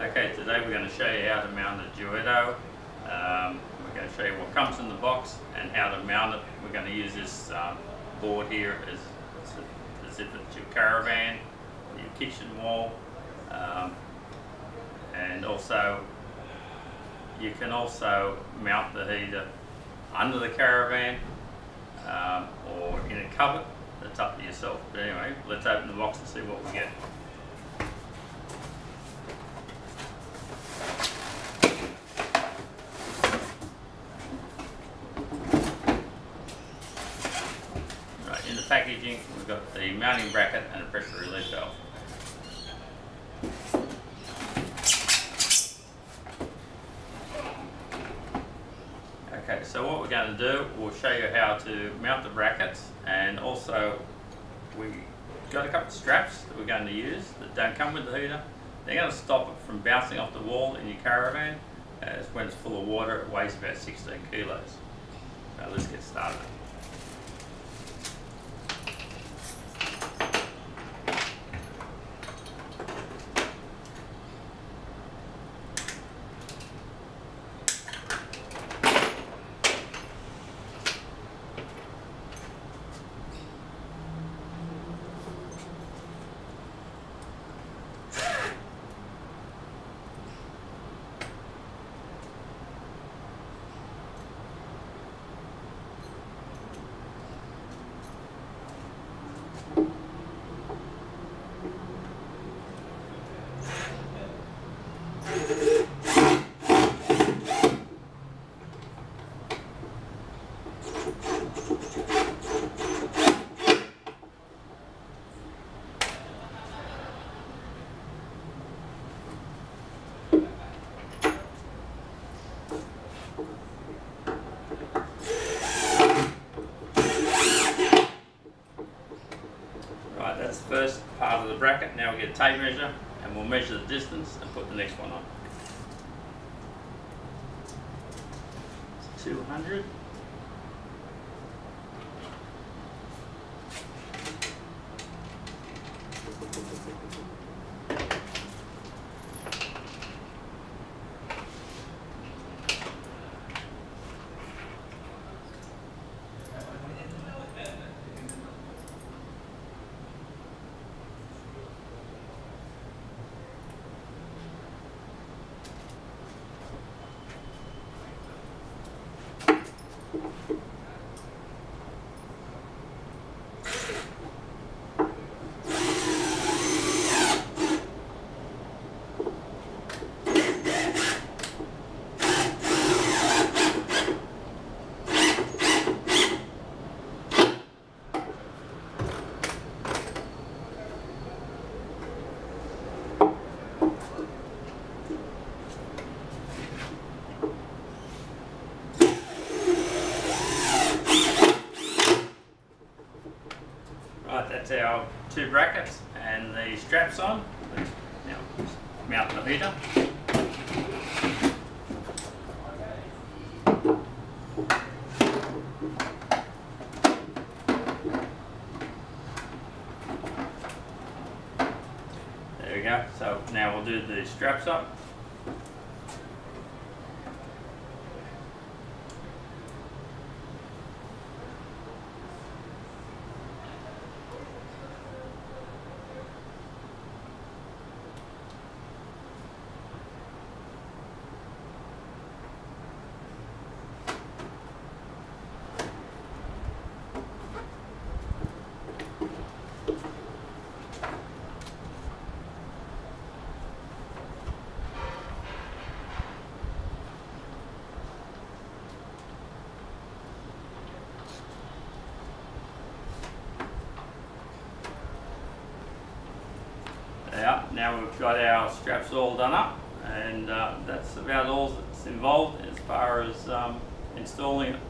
Okay, today we're going to show you how to mount a Duoetto. Um, we're going to show you what comes in the box and how to mount it. We're going to use this um, board here as, as if it's your caravan, your kitchen wall, um, and also you can also mount the heater under the caravan um, or in a cupboard. That's up to yourself. But anyway, let's open the box and see what we get. Right, in the packaging, we've got the mounting bracket and a pressure relief valve. Okay, so what we're going to do, we'll show you how to mount the brackets and also we've got a couple of straps that we're going to use that don't come with the heater. They're going to stop it from bouncing off the wall in your caravan as when it's full of water it weighs about 16 kilos. So let's get started. That's the first part of the bracket. Now we get a tape measure and we'll measure the distance and put the next one on. 200. That's our two brackets and the straps on. Now, mount the heater. There we go. So now we'll do the straps up. Yeah, now we've got our straps all done up and uh, that's about all that's involved as far as um, installing it.